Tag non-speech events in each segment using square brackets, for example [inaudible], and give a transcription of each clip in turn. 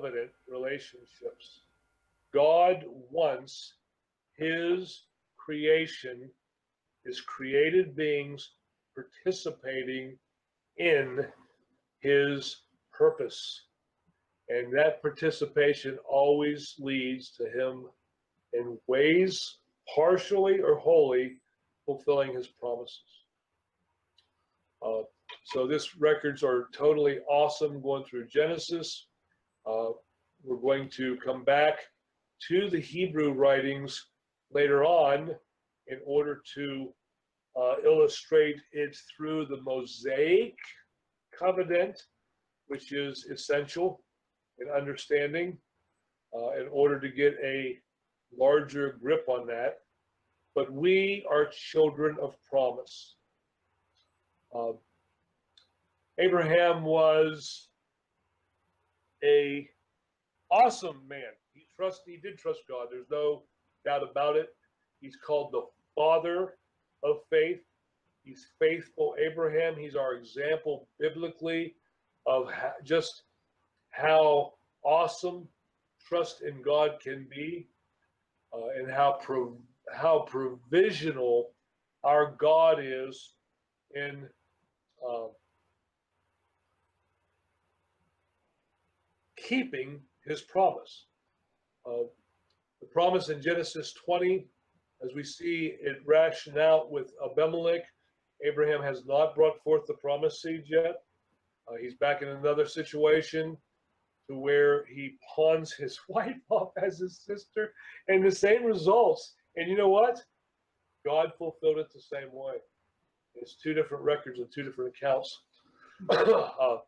covenant relationships. God wants his creation, his created beings participating in his purpose. And that participation always leads to him in ways, partially or wholly, fulfilling his promises. Uh, so this records are totally awesome going through Genesis. Uh, we're going to come back to the Hebrew writings later on in order to uh, illustrate it through the Mosaic covenant, which is essential in understanding uh, in order to get a larger grip on that. But we are children of promise. Uh, Abraham was a awesome man. He trust he did trust God. There's no doubt about it. He's called the father of faith. He's faithful Abraham. He's our example biblically of just how awesome trust in God can be, uh, and how pro- how provisional our God is in uh, keeping His promise. Uh, the promise in Genesis 20, as we see it ration out with Abimelech, Abraham has not brought forth the promised seed yet. Uh, he's back in another situation to where he pawns his [laughs] wife off as his sister, and the same results. And you know what? God fulfilled it the same way. It's two different records and two different accounts. [coughs] uh,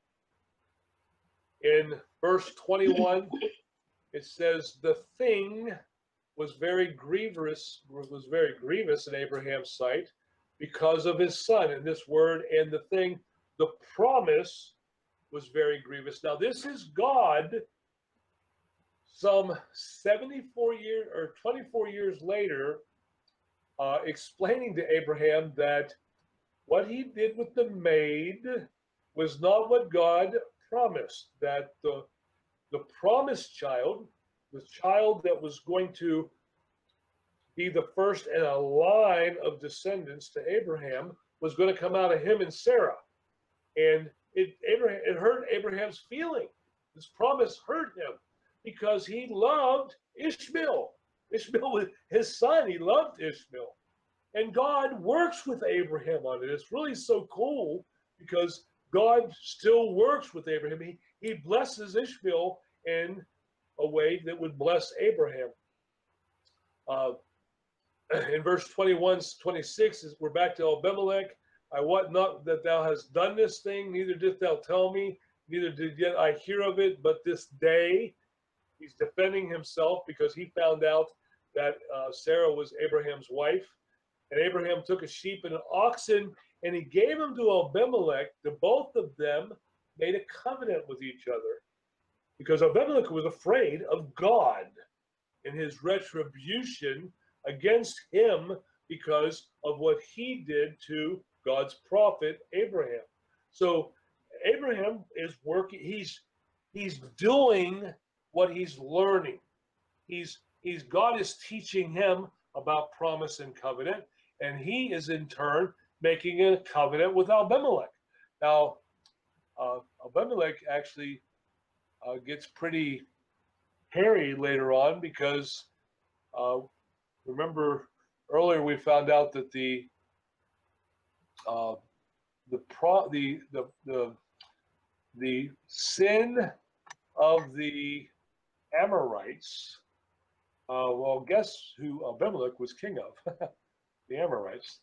in verse 21, it says, The thing was very grievous, was very grievous in Abraham's sight because of his son. And this word and the thing, the promise was very grievous. Now, this is God some 74 years or 24 years later uh, explaining to Abraham that what he did with the maid was not what God promised, that the, the promised child, the child that was going to be the first in a line of descendants to Abraham, was going to come out of him and Sarah. And it Abraham it hurt Abraham's feeling. This promise hurt him because he loved Ishmael. Ishmael was his son. He loved Ishmael. And God works with Abraham on it. It's really so cool because God still works with Abraham. He, he blesses Ishmael in a way that would bless Abraham. Uh, [clears throat] in verse 21, 26, we're back to Abimelech. I wot not that thou hast done this thing, neither didst thou tell me, neither did yet I hear of it, but this day he's defending himself because he found out that uh, Sarah was Abraham's wife. And Abraham took a sheep and an oxen and he gave them to Abimelech. The both of them made a covenant with each other because Abimelech was afraid of God and his retribution against him because of what he did to God's prophet Abraham. So Abraham is working, he's he's doing what he's learning. He's he's God is teaching him about promise and covenant, and he is in turn making a covenant with Abimelech. Now, uh, Abimelech actually uh, gets pretty hairy later on because uh, remember earlier we found out that the uh, the pro the the the the sin of the Amorites. Uh, well, guess who Abimelech was king of? [laughs] the Amorites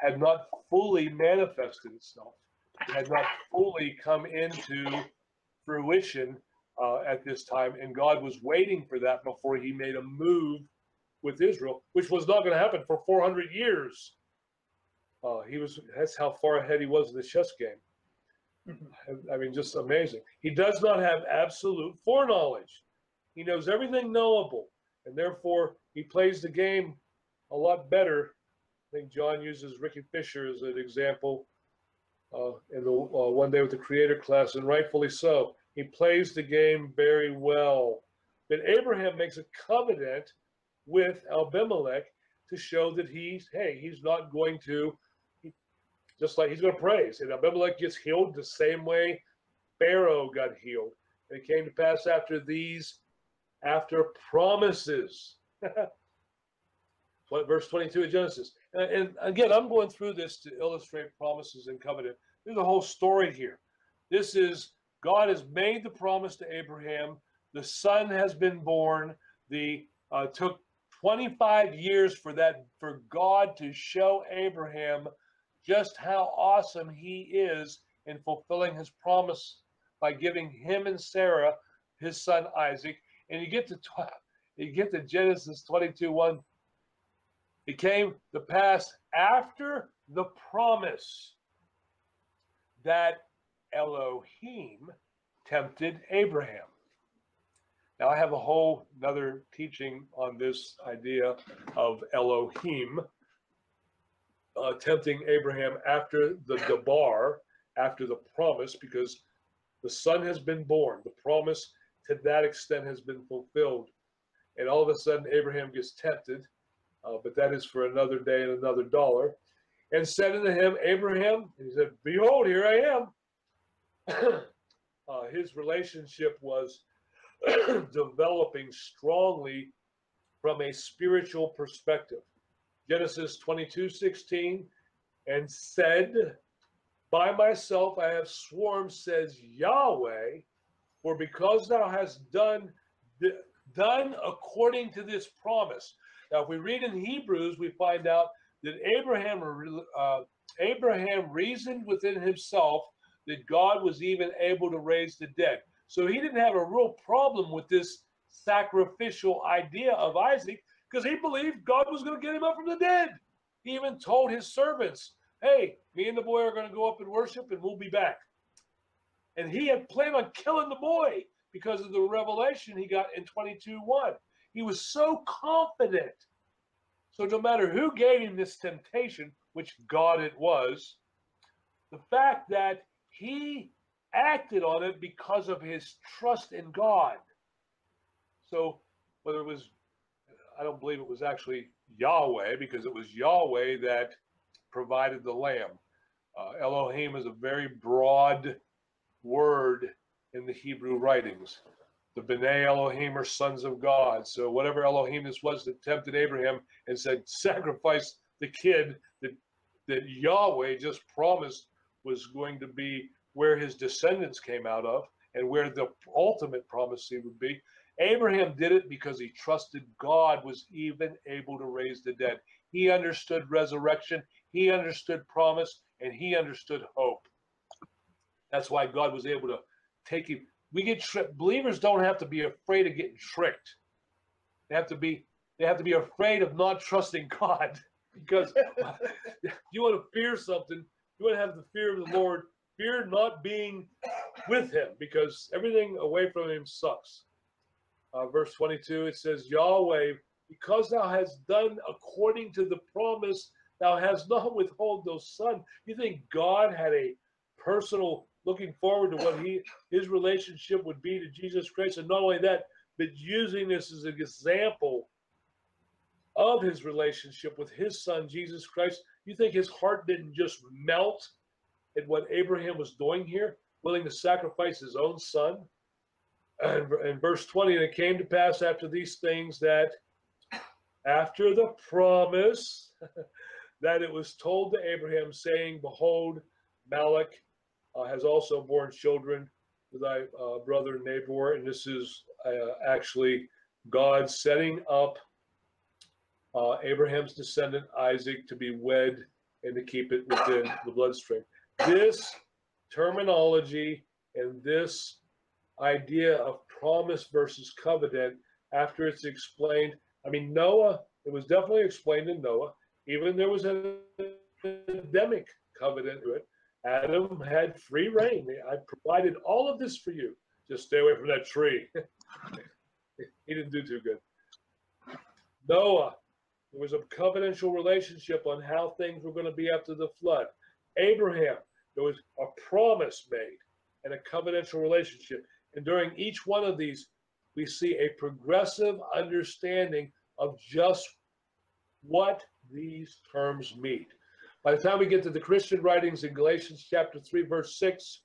had not fully manifested itself. It had not fully come into fruition uh, at this time, and God was waiting for that before He made a move with Israel, which was not going to happen for 400 years. Uh, he was that's how far ahead he was in the chess game. Mm-hmm. I mean, just amazing. He does not have absolute foreknowledge. He knows everything knowable, and therefore he plays the game a lot better. I think John uses Ricky Fisher as an example uh, in the uh, one day with the creator class, and rightfully so. He plays the game very well. But Abraham makes a covenant with Abimelech to show that he's, hey, he's not going to, just like he's going to praise. And Abimelech gets healed the same way Pharaoh got healed. And it came to pass after these, after promises. [laughs] verse 22 of Genesis. And, and again, I'm going through this to illustrate promises and covenant. There's a whole story here. This is God has made the promise to Abraham. The son has been born. The uh, took 25 years for that for God to show Abraham just how awesome he is in fulfilling his promise by giving him and Sarah his son Isaac. And you get to you get to Genesis 22 1. It came to pass after the promise that Elohim tempted Abraham. Now, I have a whole another teaching on this idea of Elohim uh, tempting Abraham after the Debar, after the promise, because the son has been born. The promise to that extent has been fulfilled. And all of a sudden, Abraham gets tempted, uh, but that is for another day and another dollar. And said unto him, Abraham, and he said, Behold, here I am. [coughs] uh, his relationship was [coughs] developing strongly from a spiritual perspective. Genesis 22 16, and said, By myself I have sworn, says Yahweh, for because thou hast done done according to this promise. Now, if we read in Hebrews, we find out that Abraham uh, Abraham reasoned within himself that God was even able to raise the dead. So he didn't have a real problem with this sacrificial idea of Isaac because he believed God was going to get him up from the dead. He even told his servants, Hey, me and the boy are going to go up and worship and we'll be back. And he had planned on killing the boy because of the revelation he got in 22 1. He was so confident. So, no matter who gave him this temptation, which God it was, the fact that he acted on it because of his trust in God. So, whether it was, I don't believe it was actually Yahweh, because it was Yahweh that provided the lamb. Uh, Elohim is a very broad word in the Hebrew writings. The B'nai Elohim are sons of God. So, whatever Elohim this was that tempted Abraham and said, sacrifice the kid that, that Yahweh just promised was going to be where his descendants came out of and where the ultimate promise would be. Abraham did it because he trusted God was even able to raise the dead. He understood resurrection, he understood promise, and he understood hope. That's why God was able to take him. We get tricked. Believers don't have to be afraid of getting tricked. They have to be they have to be afraid of not trusting God [laughs] because [laughs] you want to fear something. You want to have the fear of the Lord fear not being with him because everything away from him sucks. Uh, verse 22, it says, Yahweh, because thou hast done according to the promise, thou hast not [laughs] withhold those son. You think God had a personal looking forward to what he his relationship would be to Jesus Christ, and not only that, but using this as an example of his relationship with his son Jesus Christ. You think his heart didn't just melt at what Abraham was doing here, willing to sacrifice his own son. And in verse 20, and it came to pass after these things that after the promise [laughs] that it was told to Abraham, saying, Behold, Milcah uh, has also borne children with thy uh, brother Nahor. And this is uh, actually God setting up uh, Abraham's descendant Isaac to be wed and to keep it within the bloodstream this terminology and this idea of promise versus covenant after it's explained. I mean, Noah, it was definitely explained in Noah. Even there was an Adamic covenant to it. Adam had free rein. I provided all of this for you. Just stay away from that tree. [laughs] he didn't do too good. Noah, there was a covenantal relationship on how things were going to be after the flood. Abraham, there was a promise made and a covenantal relationship. And during each one of these, we see a progressive understanding of just what these terms mean. By the time we get to the Christian writings in Galatians chapter 3, verse 6,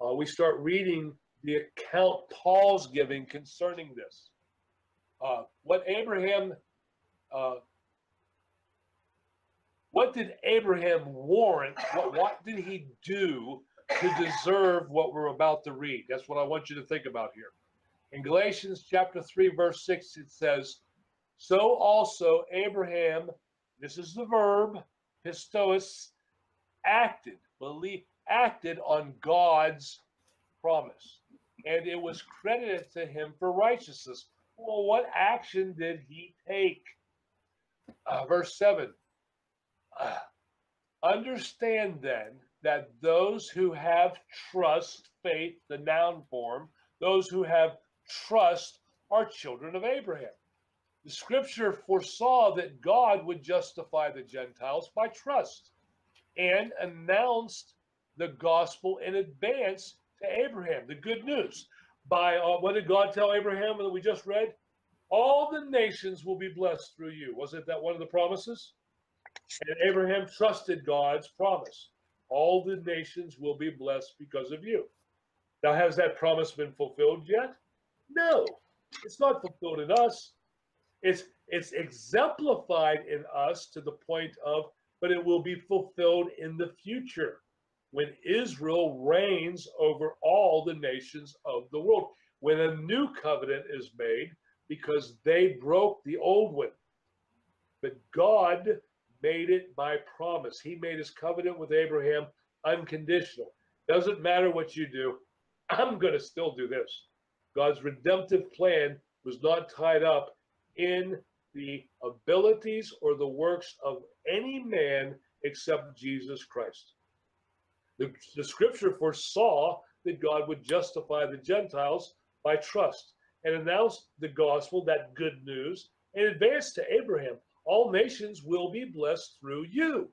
uh, we start reading the account Paul's giving concerning this. Uh, what Abraham, uh, what did Abraham warrant? What, what did he do to deserve what we're about to read? That's what I want you to think about here. In Galatians chapter 3, verse 6, it says, So also Abraham, this is the verb, pistos, acted, believe, acted on God's promise. And it was credited to him for righteousness. Well, what action did he take? Uh, verse 7 uh, Understand then that those who have trust, faith, the noun form, those who have trust are children of Abraham. The scripture foresaw that God would justify the Gentiles by trust and announced the gospel in advance to Abraham, the good news. By uh, what did God tell Abraham that we just read? All the nations will be blessed through you. Wasn't that one of the promises? And Abraham trusted God's promise. All the nations will be blessed because of you. Now, has that promise been fulfilled yet? No, it's not fulfilled in us. It's it's exemplified in us to the point of, but it will be fulfilled in the future when Israel reigns over all the nations of the world, when a new covenant is made because they broke the old one. But God made it by promise. He made his covenant with Abraham unconditional. Doesn't matter what you do, I'm going to still do this. God's redemptive plan was not tied up in the abilities or the works of any man except Jesus Christ. The, the scripture foresaw that God would justify the Gentiles by trust and announced the gospel, that good news, in advance to Abraham. All nations will be blessed through you.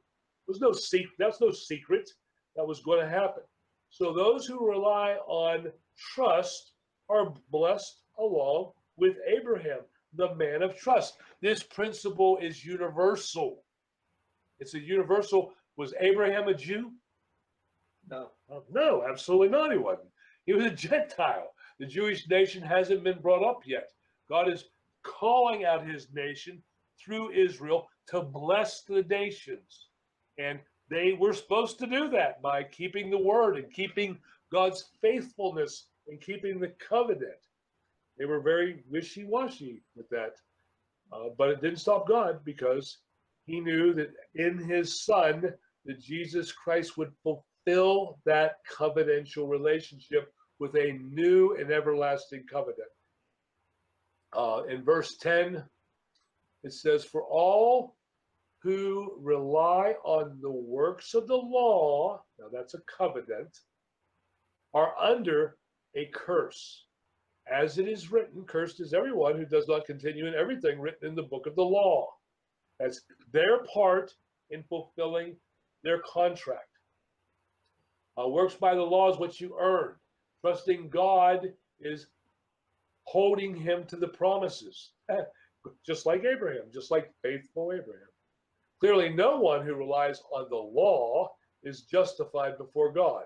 There's no secret. That's no secret that was going to happen. So those who rely on trust are blessed along with Abraham, the man of trust. This principle is universal. It's a universal. Was Abraham a Jew? No. Uh, no, absolutely not. He wasn't. He was a Gentile. The Jewish nation hasn't been brought up yet. God is calling out his nation through Israel to bless the nations. And they were supposed to do that by keeping the word and keeping God's faithfulness and keeping the covenant. They were very wishy washy with that. Uh, but it didn't stop God because he knew that in his son, that Jesus Christ would fulfill that covenantal relationship with a new and everlasting covenant. Uh, in verse 10, it says, For all who rely on the works of the law, now that's a covenant, are under a curse. As it is written, cursed is everyone who does not continue in everything written in the book of the law. That's their part in fulfilling their contract. Uh, works by the law is what you earn. Trusting God is holding him to the promises, [laughs] just like Abraham, just like faithful Abraham. Clearly, no one who relies on the law is justified before God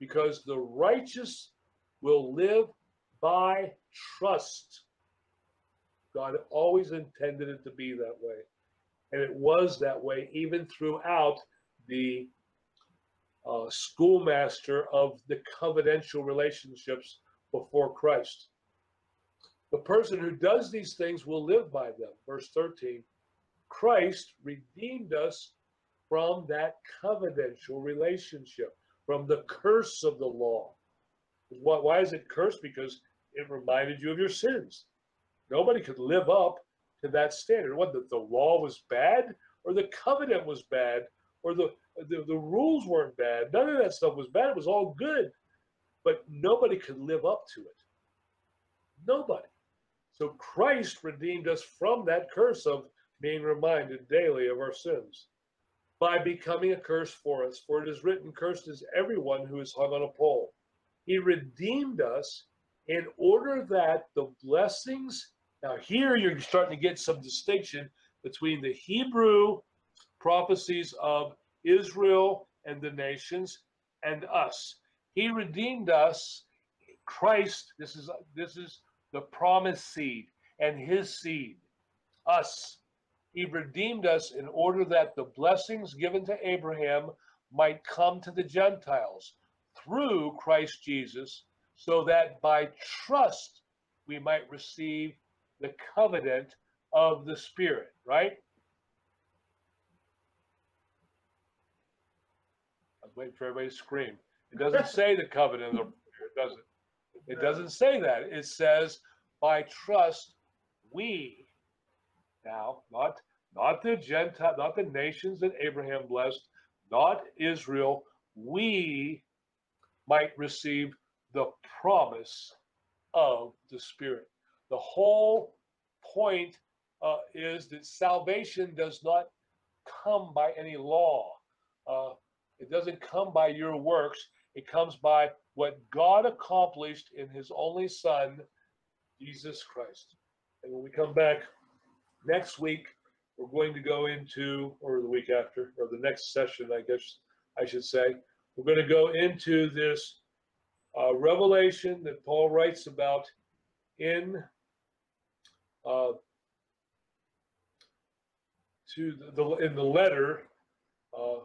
because the righteous will live by trust. God always intended it to be that way. And it was that way even throughout the uh, schoolmaster of the covenantal relationships before Christ. The person who does these things will live by them. Verse 13 Christ redeemed us from that covenantal relationship, from the curse of the law. Why is it cursed? Because it reminded you of your sins. Nobody could live up to that standard. What the, the law was bad, or the covenant was bad, or the, the the rules weren't bad. None of that stuff was bad. It was all good, but nobody could live up to it. Nobody. So Christ redeemed us from that curse of being reminded daily of our sins by becoming a curse for us. For it is written, Cursed is everyone who is hung on a pole. He redeemed us in order that the blessings. Now, here you're starting to get some distinction between the Hebrew prophecies of Israel and the nations and us. He redeemed us. Christ, this is this is the promised seed and his seed, us. He redeemed us in order that the blessings given to Abraham might come to the Gentiles through Christ Jesus, so that by trust we might receive the covenant of the Spirit, right? I was waiting for everybody to scream. It doesn't say the covenant of the Spirit, does it? It doesn't say that. It says, by trust, we now, not not the Gentile, not the nations that Abraham blessed, not Israel, we might receive the promise of the Spirit. The whole point uh, is that salvation does not come by any law. Uh, it doesn't come by your works. It comes by what God accomplished in His only Son, Jesus Christ. And when we come back next week, we're going to go into, or the week after, or the next session, I guess I should say, we're going to go into this uh, revelation that Paul writes about in uh, to the, the, in the letter uh,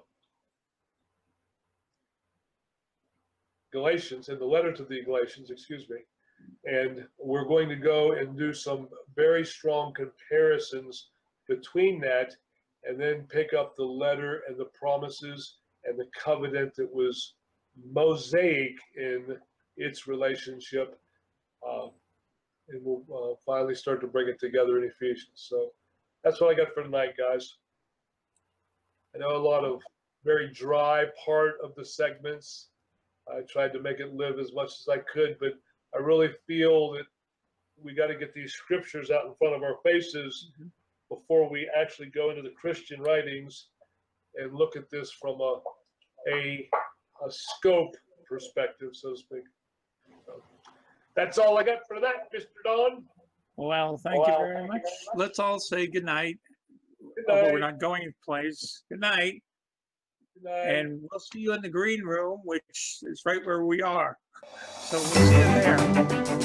Galatians, in the letter to the Galatians, excuse me, and we're going to go and do some very strong comparisons between that and then pick up the letter and the promises and the covenant that was mosaic in its relationship. Uh, and we'll uh, finally start to bring it together in Ephesians. So that's what I got for tonight, guys. I know a lot of very dry part of the segments. I tried to make it live as much as I could, but I really feel that we got to get these scriptures out in front of our faces mm-hmm. before we actually go into the Christian writings and look at this from a a, a scope perspective, so to speak. So that's all I got for that, Mr. Don. Well, thank you very much. Let's all say good night. Good Although we're not going to place. Good night. Good night. And we'll see you in the green room, which is right where we are. So we'll see you there.